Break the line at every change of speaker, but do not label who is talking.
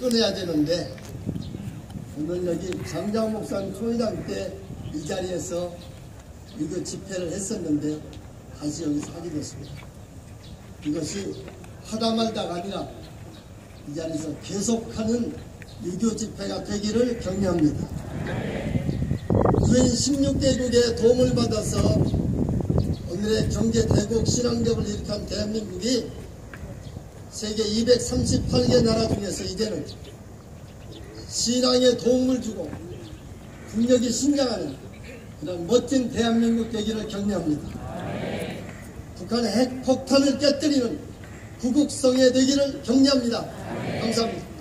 끊어야 되는데 오늘 여기 장장목산 초회장 때 이 자리에서 이거 집회를 했었는데 다시 여기서 하게 됐습니다. 이것이 하다 말다가 아니라 이 자리에서 계속하는 유교 집회가 되기를 격려합니다. 유엔 16개국의 도움을 받아서 오늘의 경제 대국 신앙력을 일으킨 대한민국이 세계 238개 나라 중에서 이제는 신앙에 도움을 주고 국력이 신장하는 그런 멋진 대한민국 되기를 격려합니다. 북한의 핵폭탄을 깨뜨리는 구국성에 되기를 격려합니다. 감사합니다.